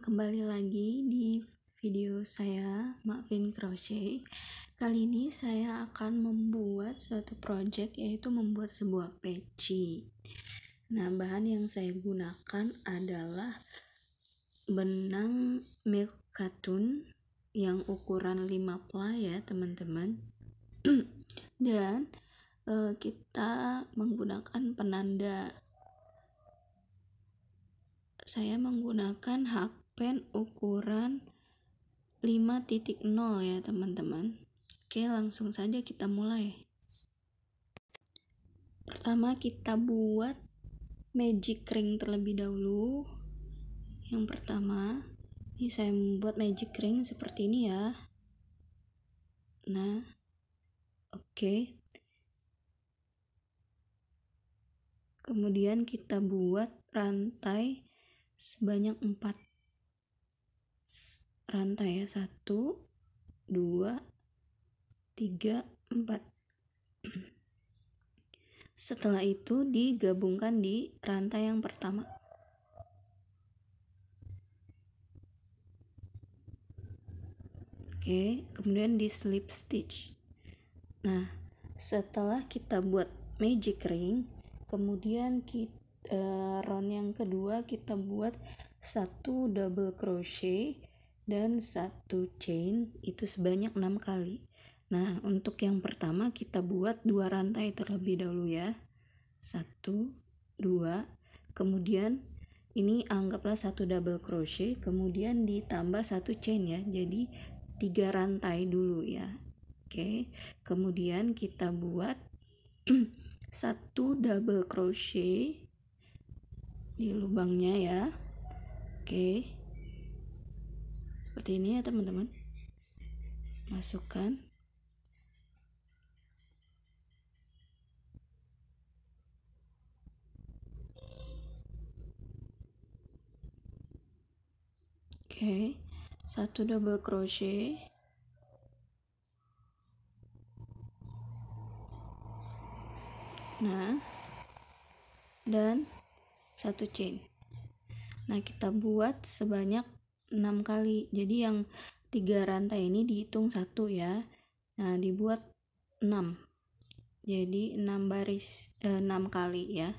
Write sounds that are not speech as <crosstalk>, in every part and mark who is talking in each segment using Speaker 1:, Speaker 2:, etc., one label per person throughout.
Speaker 1: kembali lagi di video saya Makvin Crochet. Kali ini saya akan membuat suatu project yaitu membuat sebuah peci. Nah bahan yang saya gunakan adalah benang milk cotton yang ukuran 5 ply ya teman-teman. <clears throat> Dan uh, kita menggunakan penanda. Saya menggunakan hakpen ukuran 5.0 ya teman-teman. Oke langsung saja kita mulai. Pertama kita buat magic ring terlebih dahulu. Yang pertama ini saya membuat magic ring seperti ini ya. Nah oke. Kemudian kita buat rantai sebanyak empat rantai ya. Satu dua tiga empat. <clears throat> Setelah itu digabungkan di rantai yang pertama. Oke kemudian di slip stitch. Nah setelah kita buat magic ring kemudian kita uh, round yang kedua kita buat satu double crochet dan satu chain itu sebanyak enam kali. Nah untuk yang pertama kita buat dua rantai terlebih dahulu ya. Satu dua. Kemudian ini anggaplah satu double crochet kemudian ditambah satu chain ya. Jadi tiga rantai dulu ya. Oke kemudian kita buat <clears throat> satu double crochet di lubangnya ya oke. Seperti ini ya teman-teman. Masukkan. Oke. Satu double crochet. Nah. Dan satu chain nah kita buat sebanyak enam kali. Jadi yang tiga rantai ini dihitung satu ya. Nah dibuat enam. Jadi enam baris eh, enam kali ya.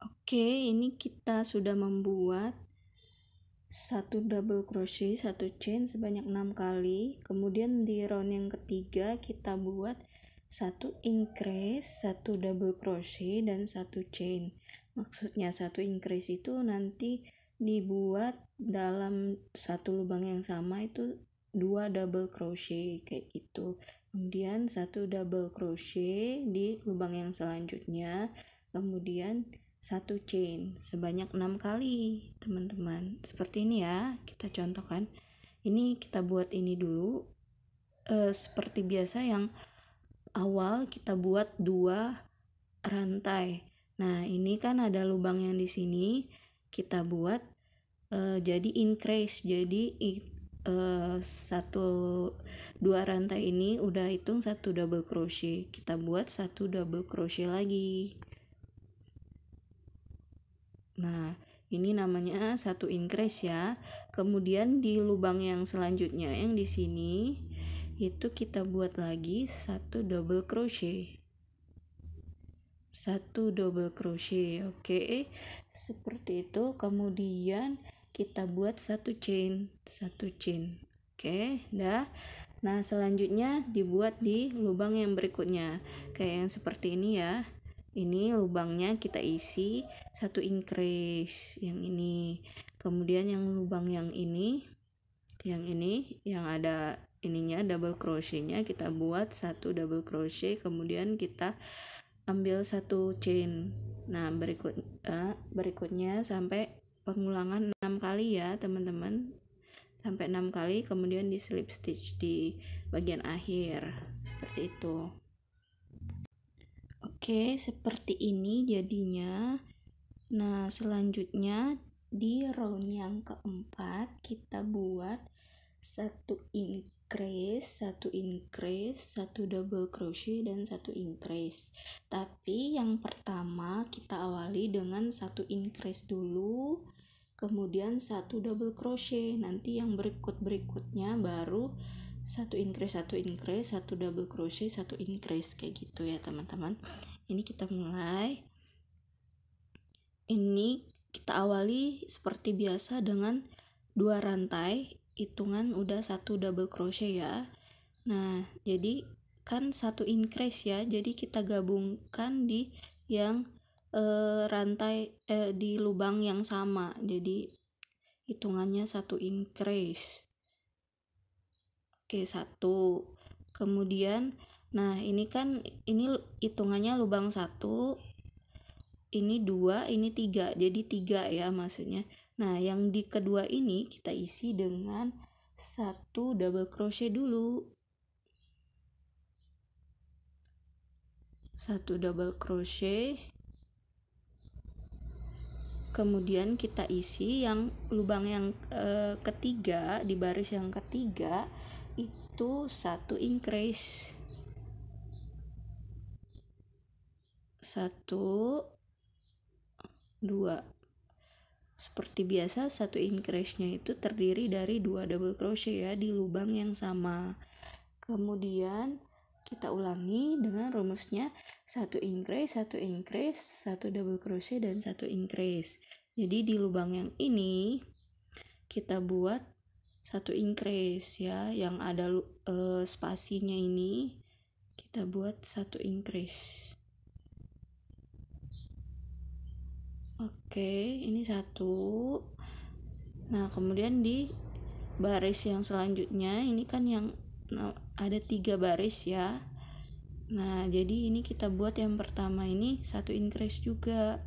Speaker 1: Oke ini kita sudah membuat satu double crochet satu chain sebanyak enam kali. Kemudian di round yang ketiga kita buat satu increase, satu double crochet dan satu chain. Maksudnya satu increase itu nanti dibuat dalam satu lubang yang sama itu dua double crochet kayak gitu. Kemudian satu double crochet di lubang yang selanjutnya, kemudian satu chain sebanyak enam kali teman-teman seperti ini ya kita contohkan ini kita buat ini dulu e, seperti biasa yang awal kita buat dua rantai. Nah, ini kan ada lubang yang di sini kita buat uh, jadi increase. Jadi uh, satu dua rantai ini udah hitung satu double crochet. Kita buat satu double crochet lagi. Nah, ini namanya satu increase ya. Kemudian di lubang yang selanjutnya yang di sini itu kita buat lagi satu double crochet satu double crochet oke. Okay. seperti itu kemudian kita buat satu chain satu chain oke okay, dah. Nah selanjutnya dibuat di lubang yang berikutnya. Kayak yang seperti ini ya. Ini lubangnya kita isi satu increase yang ini. Kemudian yang lubang yang ini yang ini yang ada ininya double crochetnya kita buat satu double crochet. Kemudian kita ambil satu chain. Nah berikut uh, berikutnya sampai pengulangan enam kali ya teman-teman. Sampai enam kali kemudian di slip stitch di bagian akhir. Seperti itu. Oke seperti ini jadinya. Nah selanjutnya di round yang keempat kita buat satu increase satu increase satu double crochet dan satu increase. Tapi yang pertama kita awali dengan satu increase dulu kemudian satu double crochet. Nanti yang berikut berikutnya baru satu increase satu increase satu double crochet satu increase. Kayak gitu ya teman-teman. Ini kita mulai. Ini kita awali seperti biasa dengan dua rantai hitungan udah satu double crochet ya. Nah jadi kan satu increase ya. Jadi kita gabungkan di yang eh, rantai eh, di lubang yang sama. Jadi hitungannya satu increase. Oke satu. Kemudian nah ini kan ini hitungannya lubang satu ini dua ini tiga. Jadi tiga ya maksudnya nah yang di kedua ini kita isi dengan satu double crochet dulu. Satu double crochet. Kemudian kita isi yang lubang yang e, ketiga di baris yang ketiga itu satu increase. Satu dua seperti biasa satu increase-nya itu terdiri dari dua double crochet ya di lubang yang sama. Kemudian kita ulangi dengan rumusnya. Satu increase satu increase satu double crochet dan satu increase jadi di lubang yang ini kita buat satu increase ya yang ada uh, spasinya ini. Kita buat satu increase oke ini satu. Nah kemudian di baris yang selanjutnya ini kan yang ada tiga baris ya. Nah jadi ini kita buat yang pertama ini satu increase juga.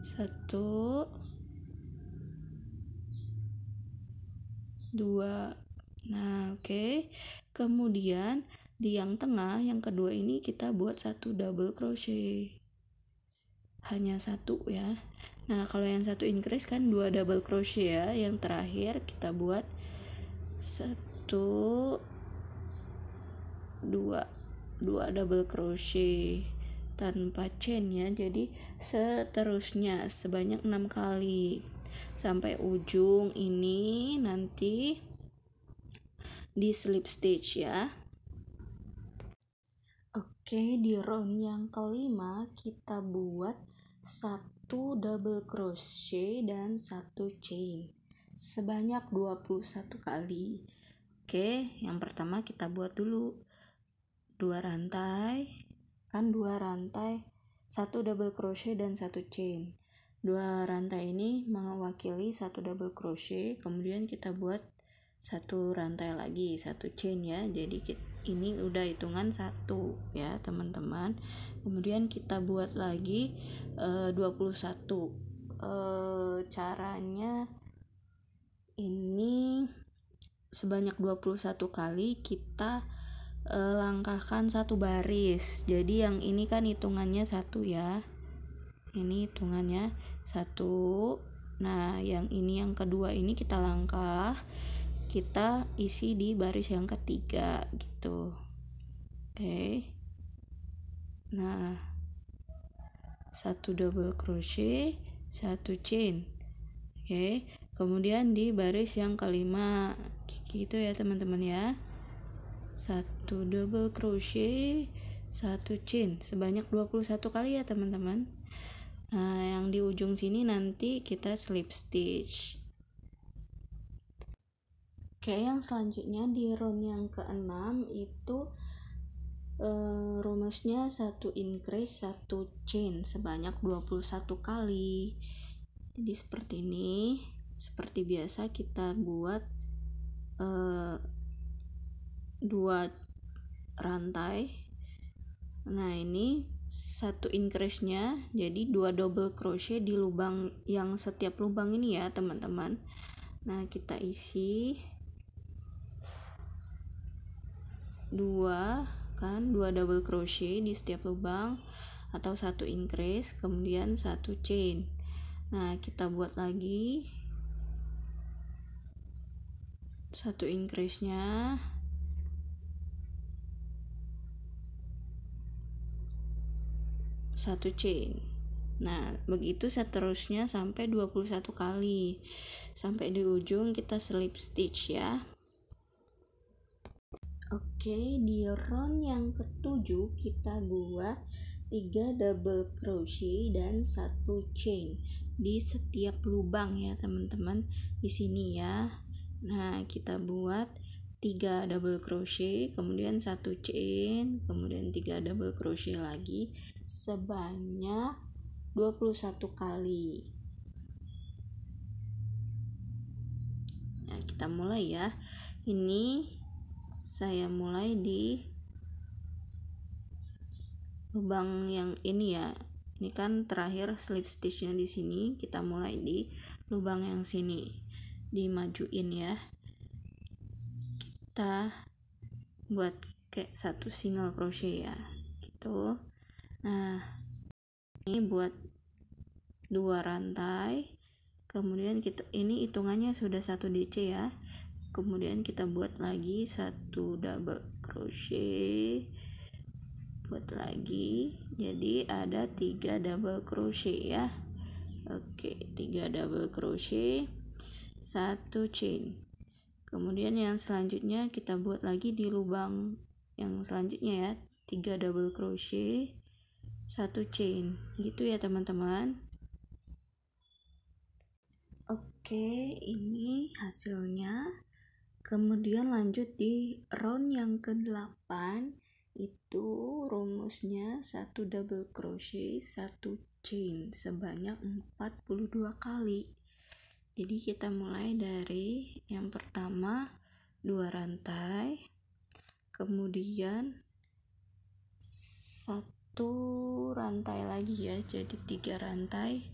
Speaker 1: Satu dua. Nah oke. Okay. kemudian di yang tengah yang kedua ini kita buat satu double crochet hanya satu ya. Nah kalau yang satu increase kan dua double crochet ya. Yang terakhir kita buat satu dua dua double crochet tanpa chain ya. Jadi seterusnya sebanyak enam kali. Sampai ujung ini nanti di slip stitch ya. Oke di round yang kelima kita buat satu double crochet dan satu chain. Sebanyak 21 kali. Oke, yang pertama kita buat dulu. Dua rantai, kan dua rantai, satu double crochet dan satu chain. Dua rantai ini mewakili satu double crochet, kemudian kita buat satu rantai lagi, satu chain ya. Jadi ini udah hitungan satu ya, teman-teman. Kemudian kita buat lagi e, 21. E, caranya ini sebanyak 21 kali kita e, langkahkan satu baris jadi yang ini kan hitungannya satu ya ini hitungannya satu nah yang ini yang kedua ini kita langkah kita isi di baris yang ketiga gitu. Oke. Nah satu double crochet satu chain. Oke. Kemudian di baris yang kelima gitu ya teman-teman ya. Satu double crochet satu chain. Sebanyak 21 kali ya teman-teman. Nah yang di ujung sini nanti kita slip stitch oke yang selanjutnya di round yang keenam itu uh, rumusnya satu increase satu chain sebanyak 21 kali. Jadi seperti ini seperti biasa kita buat uh, dua rantai. Nah ini satu increase nya jadi dua double crochet di lubang yang setiap lubang ini ya teman-teman. Nah kita isi dua kan? Dua double crochet di setiap lubang atau satu increase kemudian satu chain. Nah kita buat lagi. Satu increase-nya. Satu chain. Nah, begitu seterusnya sampai 21 kali. Sampai di ujung kita slip stitch ya. Oke, di round yang ketujuh kita buat 3 double crochet dan satu chain di setiap lubang ya, teman-teman. Di sini ya. Nah, kita buat 3 double crochet, kemudian satu chain, kemudian 3 double crochet lagi sebanyak 21 kali nah kita mulai ya ini saya mulai di lubang yang ini ya. Ini kan terakhir slip stitchnya di sini. Kita mulai di lubang yang sini. Dimajuin ya. Kita buat kayak satu single crochet ya. Gitu. Nah ini buat dua rantai. Kemudian kita ini hitungannya sudah satu DC ya kemudian kita buat lagi satu double crochet. Buat lagi. Jadi ada tiga double crochet ya. Oke tiga double crochet. Satu chain. Kemudian yang selanjutnya kita buat lagi di lubang yang selanjutnya ya. Tiga double crochet satu chain. Gitu ya teman-teman. Oke ini hasilnya kemudian lanjut di round yang ke-8 itu rumusnya satu double crochet satu chain sebanyak 42 kali. Jadi kita mulai dari yang pertama dua rantai kemudian satu rantai lagi ya jadi tiga rantai.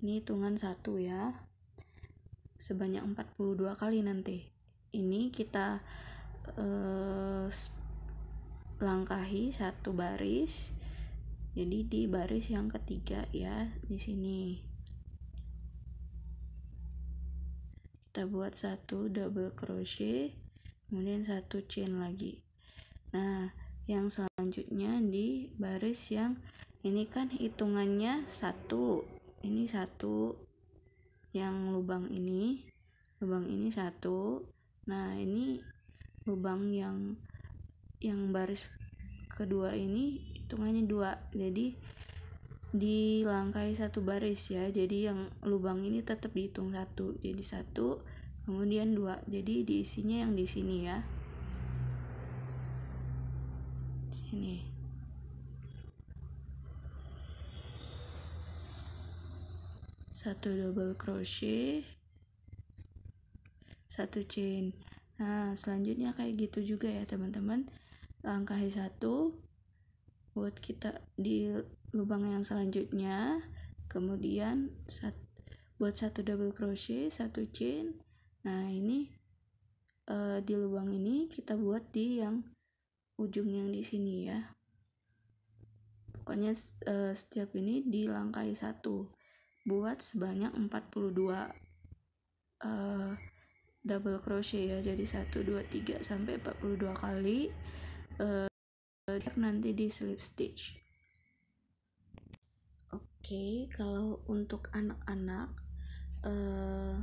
Speaker 1: Ini hitungan satu ya sebanyak 42 kali nanti ini kita eh, langkahi satu baris. Jadi di baris yang ketiga ya di sini. Kita buat satu double crochet kemudian satu chain lagi. Nah yang selanjutnya di baris yang ini kan hitungannya satu. Ini satu. Yang lubang ini lubang ini satu nah ini lubang yang yang baris kedua ini hitungannya dua. Jadi dilangkai satu baris ya. Jadi yang lubang ini tetap dihitung satu. Jadi satu kemudian dua. Jadi diisinya yang di sini ya. Sini. Satu double crochet satu chain. Nah selanjutnya kayak gitu juga ya teman-teman. Langkahi satu buat kita di lubang yang selanjutnya. Kemudian sat, buat satu double crochet satu chain. Nah ini uh, di lubang ini kita buat di yang ujung yang di sini ya. Pokoknya uh, setiap ini dilangkai satu buat sebanyak 42 uh, eh, double crochet ya. Jadi 1 2 3 sampai 42 kali. Uh, nanti di slip stitch. Oke okay, kalau untuk anak-anak uh,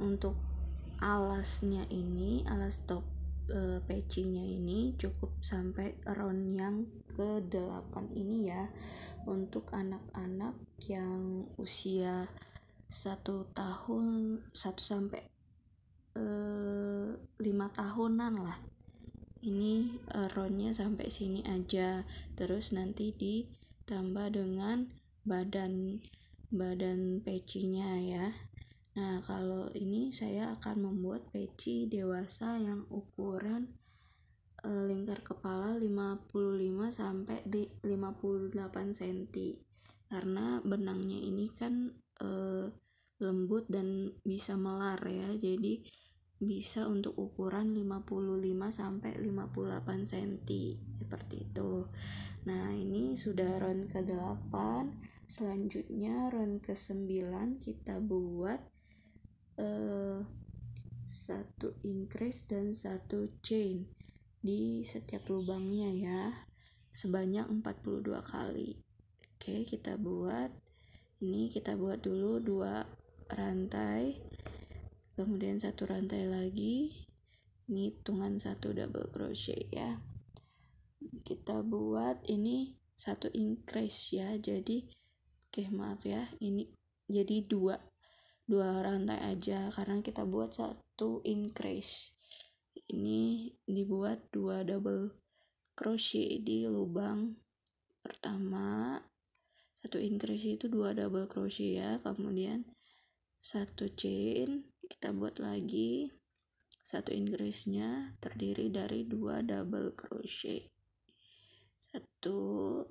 Speaker 1: untuk alasnya ini alas top uh, patchingnya ini cukup sampai round yang ke 8 ini ya. Untuk anak-anak yang usia satu tahun satu sampai uh, lima tahunan lah. Ini uh, roundnya sampai sini aja. Terus nanti ditambah dengan badan badan pecinya ya. Nah, kalau ini saya akan membuat peci dewasa yang ukuran e, lingkar kepala 55 sampai di 58 cm. Karena benangnya ini kan e, lembut dan bisa melar ya. Jadi bisa untuk ukuran 55 sampai 58 cm seperti itu. Nah, ini sudah round ke-8. Selanjutnya round ke-9 kita buat uh, satu increase dan satu chain di setiap lubangnya ya sebanyak 42 kali oke kita buat ini kita buat dulu dua rantai kemudian satu rantai lagi. Ini hitungan satu double crochet ya. Kita buat ini satu increase ya. Jadi oke maaf ya. Ini jadi dua dua rantai aja karena kita buat satu increase. Ini dibuat dua double crochet di lubang pertama satu increase itu dua double crochet ya kemudian satu chain kita buat lagi. Satu increase nya terdiri dari dua double crochet. Satu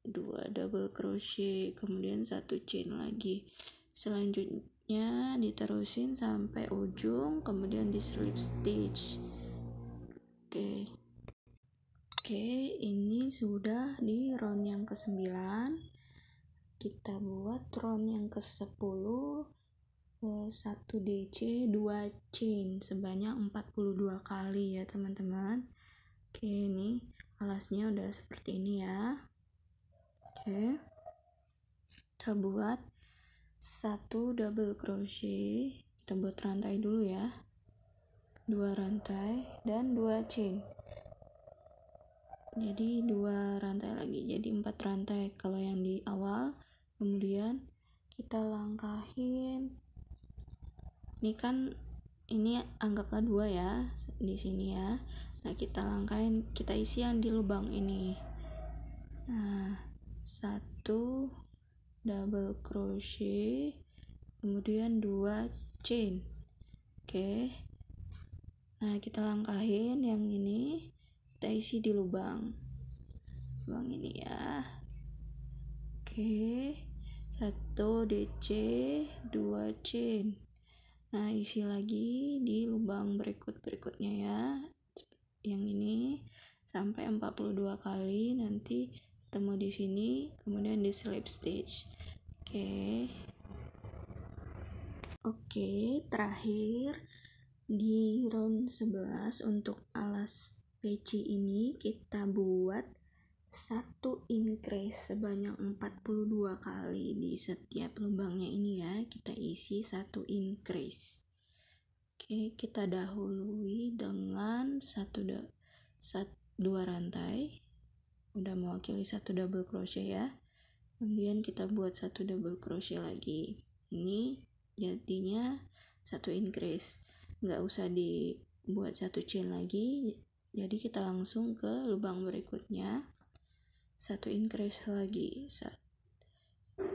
Speaker 1: dua double crochet kemudian satu chain lagi. Selanjutnya diterusin sampai ujung kemudian di slip stitch. Oke. okay. Oke ini sudah di round yang ke 9 kita buat round yang ke 10 1 DC 2 chain sebanyak 42 kali ya teman-teman. Oke ini alasnya udah seperti ini ya. Oke kita buat satu double crochet. Kita buat rantai dulu ya. Dua rantai dan dua chain jadi dua rantai lagi jadi empat rantai kalau yang di awal. Kemudian kita langkahin. Ini kan ini anggaplah dua ya di sini ya. Nah kita langkain kita isi yang di lubang ini. Nah satu double crochet. Kemudian dua chain. Oke. Nah kita langkahin yang ini kita isi di lubang. Lubang ini ya. Oke. Satu DC dua chain nah isi lagi di lubang berikut berikutnya ya. Yang ini sampai 42 kali nanti ketemu di sini kemudian di slip stitch. Oke. Oke terakhir di round 11 untuk alas peci ini kita buat satu increase sebanyak 42 kali di setiap lubangnya ini ya. Kita isi satu increase oke kita dahului dengan satu da, dua rantai. Udah mewakili satu double crochet ya. Kemudian kita buat satu double crochet lagi. Ini jadinya satu increase nggak usah dibuat satu chain lagi jadi kita langsung ke lubang berikutnya. Satu increase lagi.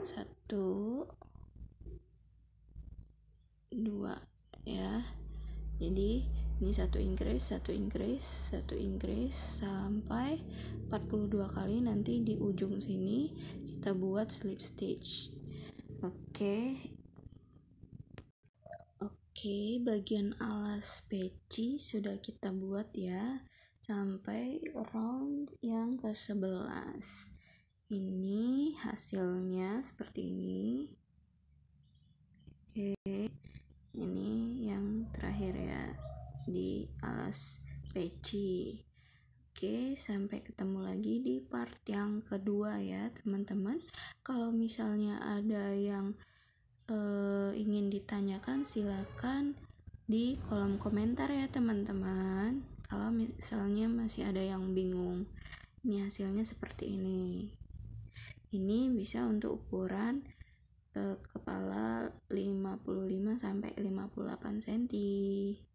Speaker 1: Satu dua ya. Jadi ini satu increase satu increase satu increase sampai 42 kali nanti di ujung sini kita buat slip stitch. Oke. Oke bagian alas peci sudah kita buat ya. Sampai round yang ke 11 ini hasilnya seperti ini. Oke ini yang terakhir ya di alas peci. Oke sampai ketemu lagi di part yang kedua ya teman-teman. Kalau misalnya ada yang uh, ingin ditanyakan silakan di kolom komentar ya teman-teman. Kalau misalnya masih ada yang bingung ini hasilnya seperti ini. Ini bisa untuk ukuran e, kepala 55 sampai 58 cm